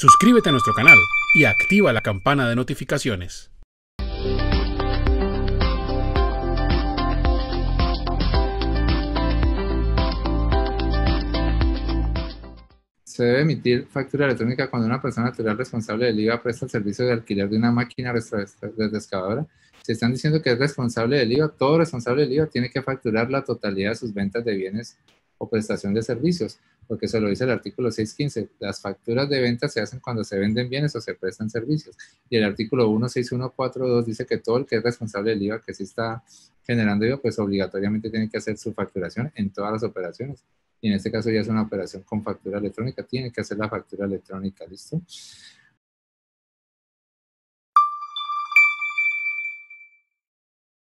suscríbete a nuestro canal y activa la campana de notificaciones. Se debe emitir factura electrónica cuando una persona natural responsable del IVA presta el servicio de alquiler de una máquina descavadora. Si están diciendo que es responsable del IVA, todo responsable del IVA tiene que facturar la totalidad de sus ventas de bienes o prestación de servicios, porque se lo dice el artículo 615. Las facturas de venta se hacen cuando se venden bienes o se prestan servicios. Y el artículo 16142 dice que todo el que es responsable del IVA, que sí está generando IVA, pues obligatoriamente tiene que hacer su facturación en todas las operaciones y en este caso ya es una operación con factura electrónica, tiene que hacer la factura electrónica, ¿listo?